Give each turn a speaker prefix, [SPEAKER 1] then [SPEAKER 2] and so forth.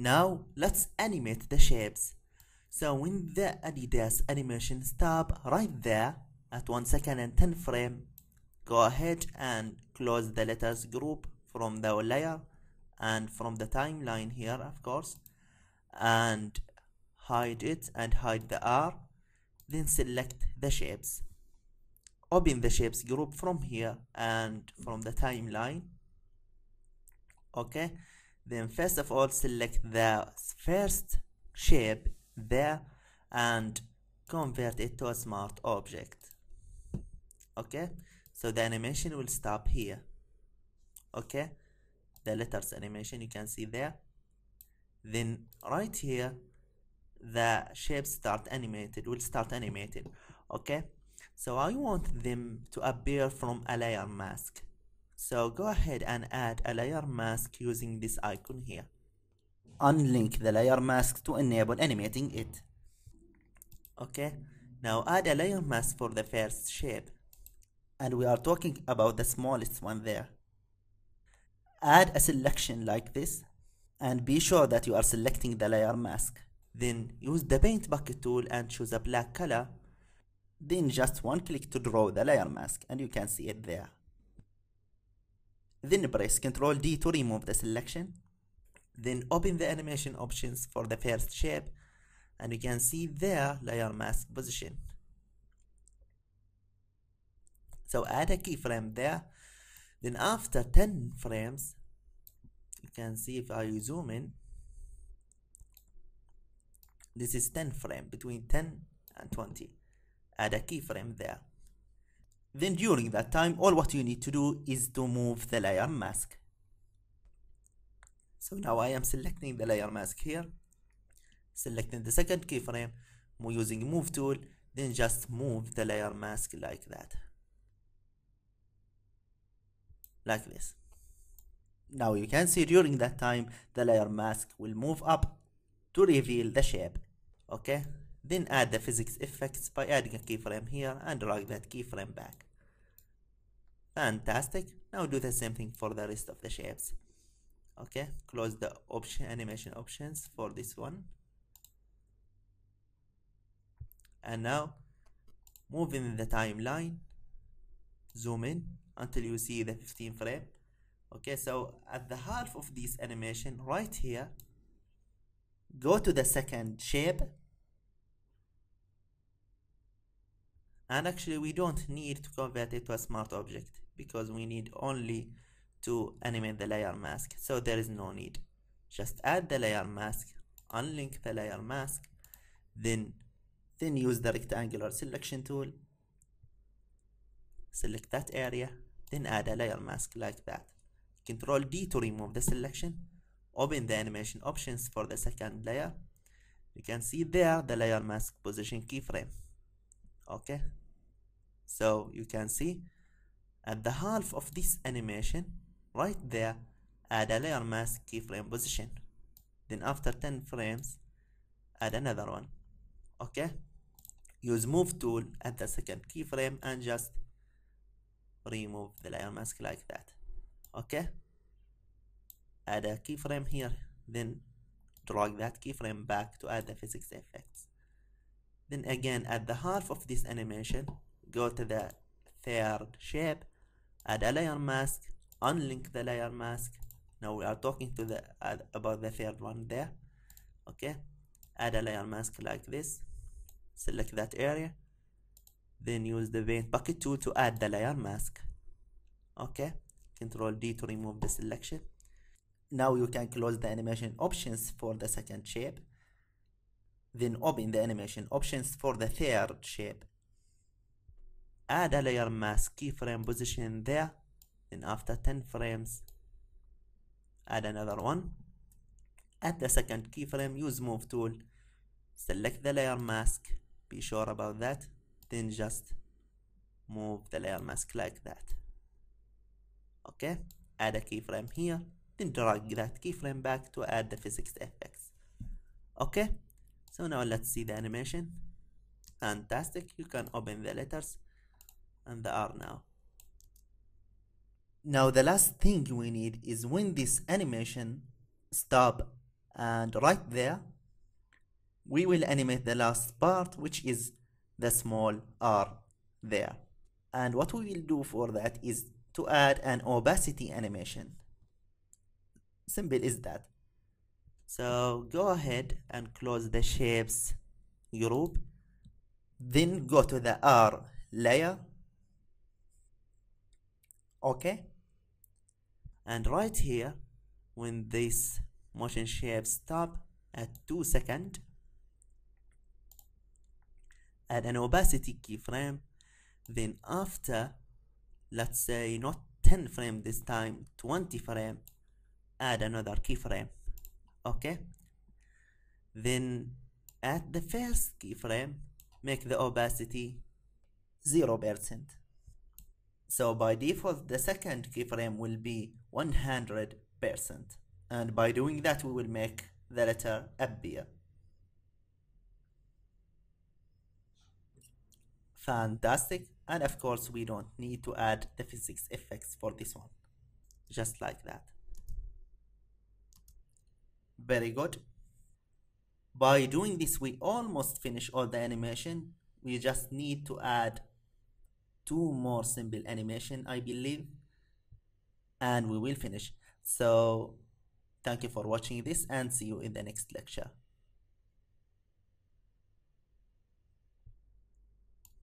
[SPEAKER 1] Now let's animate the shapes. So when the Adidas animation stop right there at 1 second and 10 frame, go ahead and close the letters group from the layer and from the timeline here of course and hide it and hide the R then select the shapes. Open the shapes group from here and from the timeline. Okay then first of all select the first shape there and convert it to a smart object. Okay? So the animation will stop here. Okay? The letters animation you can see there. Then right here the shapes start animated will start animated. Okay? So I want them to appear from a layer mask so go ahead and add a layer mask using this icon here. Unlink the layer mask to enable animating it. Okay now add a layer mask for the first shape. And we are talking about the smallest one there. Add a selection like this and be sure that you are selecting the layer mask. Then use the paint bucket tool and choose a black color. Then just one click to draw the layer mask and you can see it there then press ctrl d to remove the selection. Then open the animation options for the first shape. And you can see there layer mask position. So add a keyframe there. Then after 10 frames you can see if I zoom in? This is 10 frame between 10 and 20 add a keyframe there then during that time all what you need to do is to move the layer mask. So now I am selecting the layer mask here selecting the second keyframe using move tool then just move the layer mask like that. Like this. Now you can see during that time the layer mask will move up to reveal the shape okay? Then add the physics effects by adding a keyframe here and drag that keyframe back fantastic. Now do the same thing for the rest of the shapes. Okay close the option animation options for this one. And now move in the timeline. Zoom in until you see the 15 frame. Okay so at the half of this animation right here go to the second shape and actually we don't need to convert it to a smart object because we need only to animate the layer mask. So there is no need. Just add the layer mask unlink the layer mask then then use the rectangular selection tool. Select that area then add a layer mask like that. Control D to remove the selection. Open the animation options for the second layer. You can see there the layer mask position keyframe. Okay so you can see at the half of this animation right there add a layer mask keyframe position. Then after 10 frames add another one. Okay? Use move tool at the second keyframe and just remove the layer mask like that. Okay? Add a keyframe here then drag that keyframe back to add the physics effects. Then again at the half of this animation go to the third shape add a layer mask unlink the layer mask. Now we are talking to the add, about the third one there okay? Add a layer mask like this select that area then use the paint bucket tool to add the layer mask okay? Control D to remove the selection. Now you can close the animation options for the second shape then open the animation options for the third shape add a layer mask keyframe position there. Then after 10 frames add another one. At the second keyframe use move tool. Select the layer mask. Be sure about that. Then just move the layer mask like that. Okay? Add a keyframe here. Then drag that keyframe back to add the physics effects. Okay? So now let's see the animation. Fantastic. You can open the letters and the R now. Now the last thing we need is when this animation stop and right there we will animate the last part which is the small r there. And what we will do for that is to add an opacity animation. Simple is that. So go ahead and close the shapes group then go to the R layer okay? And right here when this motion shape stop at 2 second add an opacity keyframe then after let's say not 10 frame this time 20 frame add another keyframe. Okay? Then at the first keyframe make the opacity 0% so by default the second keyframe will be 100% and by doing that we will make the letter appear fantastic. And of course we don't need to add the physics effects for this one. Just like that. Very good. By doing this we almost finish all the animation. We just need to add two more simple animation I believe and we will finish. So thank you for watching this and see you in the next lecture